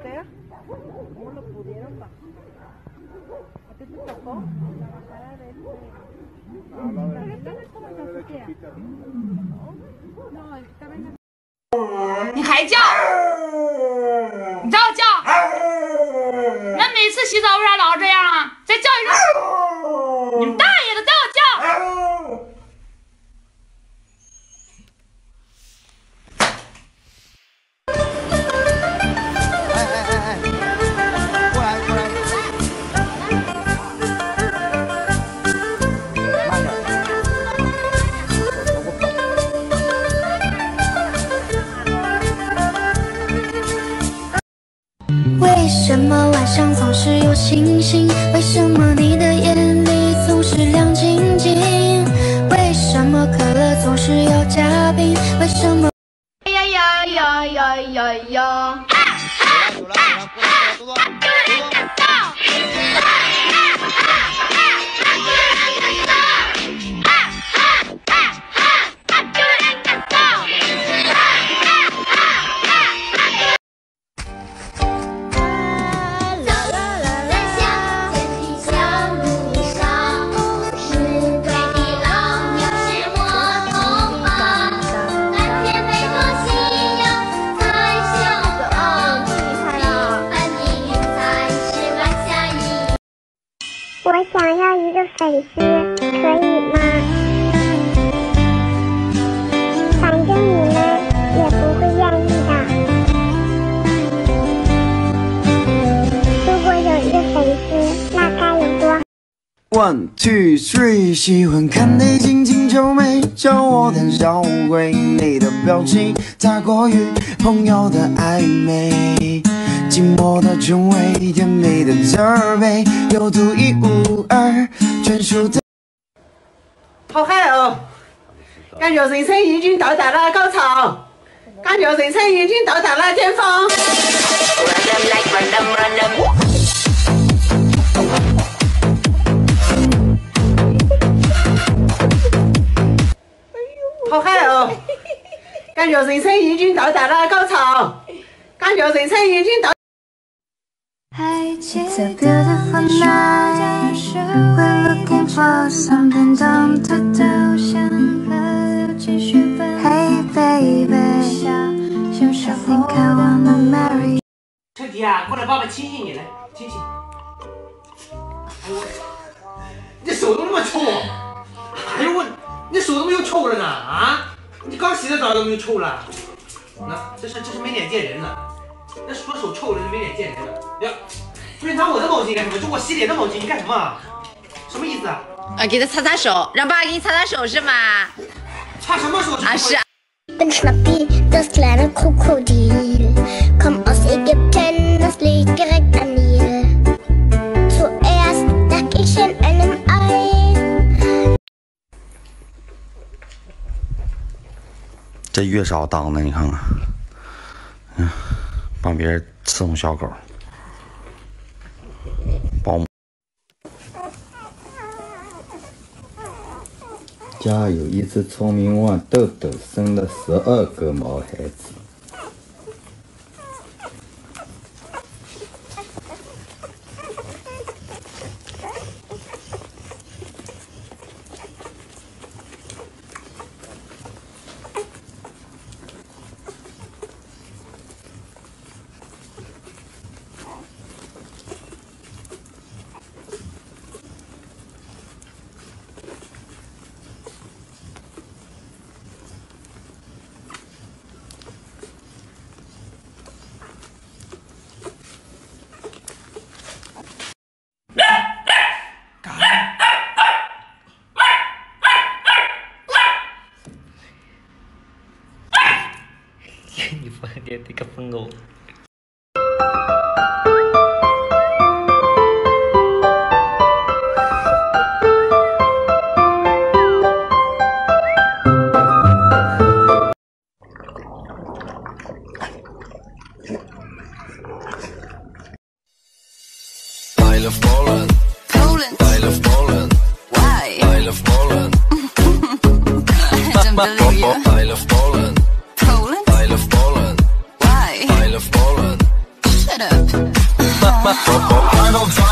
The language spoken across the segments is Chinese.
azotea. ¿Cómo lo pudieron bajar? ¿A ti te tocó la bajada de este? Pero esta no estaba en la azotea. No, estaba en la 你还叫？你叫叫？那每次洗澡为啥老是这样啊？再叫一声！总是有星星？为什么你的眼里总是亮晶晶？为什么可乐总是要加冰？为什么？哎呀呀呀呀呀呀！粉丝，可以吗？反正你们也不会愿意的。如果有一个粉丝，那该有多？One two three，喜欢看你紧紧皱眉，叫我胆小鬼。你的表情太过于朋友的暧昧，寂寞的醇味，甜美的责备，又独一无二，专属的。好嗨哦！感觉人生已经到达了高潮，感觉人生已经到达了巅峰。好嗨哦！感觉人生已经到达了高潮，感觉人生已经到。秋迪，过来，爸爸清洗你来，清洗。我操，你手都那么臭！哎呦我，你手怎么又臭了呢？啊？你刚洗了澡怎么又臭了？那这是这是没脸见人了。那说手臭了是没脸见人了。呀，不是拿我的毛巾干什么？就我洗脸的毛巾，你干什么？什么意思啊？啊，给他擦擦手，让爸爸给你擦擦手是吗？擦什么手？啊是啊。bin Schnappi, das kleine Krokodil. Komm aus Ägypten, das liegt direkt an Nil. Zuerst lag ich in einem Ei. 这月嫂当的，你看看，嗯，帮别人伺候小狗，保姆。家有一只聪明旺豆豆，生了十二个毛孩子。你放 my, my,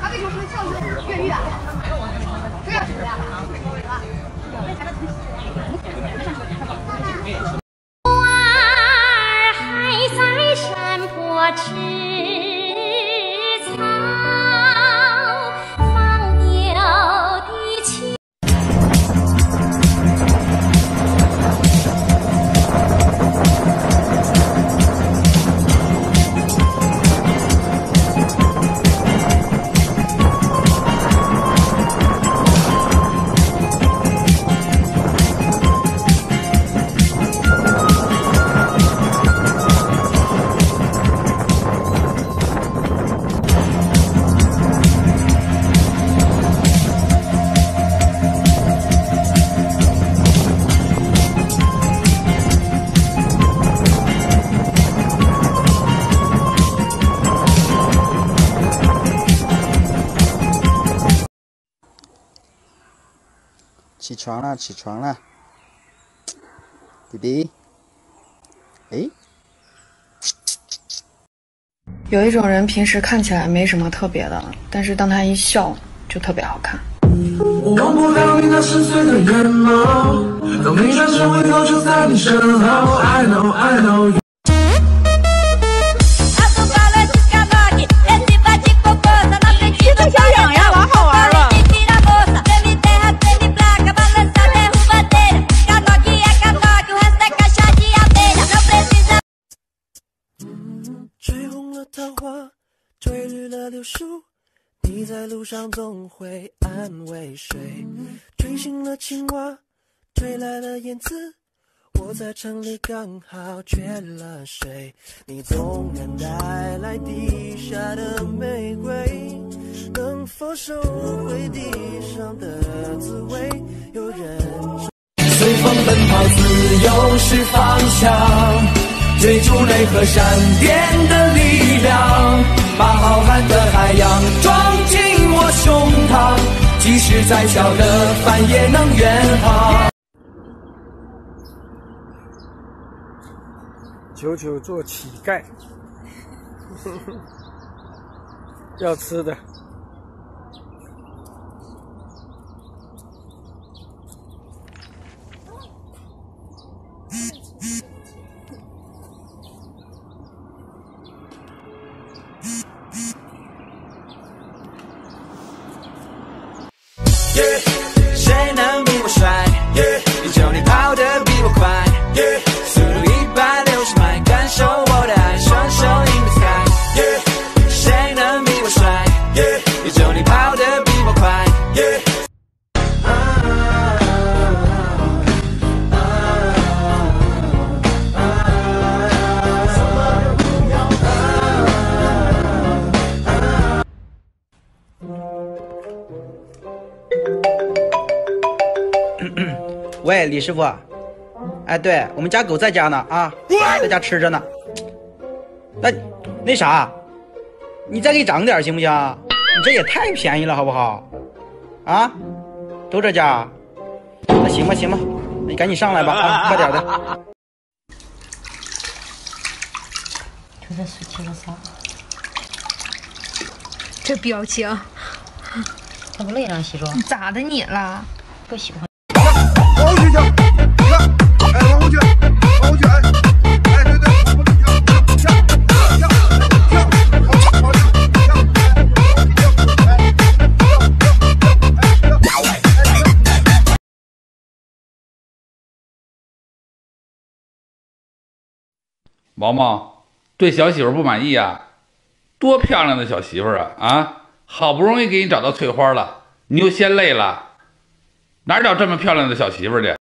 他为什么说像是越狱啊？这样是起床了，起床了，弟弟。哎，有一种人平时看起来没什么特别的，但是当他一笑就特别好看。我忘不了你那深邃的眼眸，当你转身回头就在你身后。I know, I know. 上总会安慰谁？吹醒了青蛙，吹来了燕子，我在城里刚好缺了水。你总能带来地下的玫瑰，能否收回地上的滋味？有人随风奔跑，自由是方向。追逐雷和闪电的力量，把浩瀚的海洋装进胸膛，即使再小的帆也能远航。球球做乞丐，要吃的。喂，李师傅，哎，对我们家狗在家呢啊，在家吃着呢。那那啥，你再给涨点行不行？你这也太便宜了，好不好？啊，都这价？那行吧，行吧，你赶紧上来吧啊，快点的。这是水气了啥？这表情，他不累让西装？咋的你了？不喜欢。毛毛对小媳妇不满意啊？多漂亮的小媳妇啊啊！好不容易给你找到翠花了，你又嫌累了，哪找这么漂亮的小媳妇去？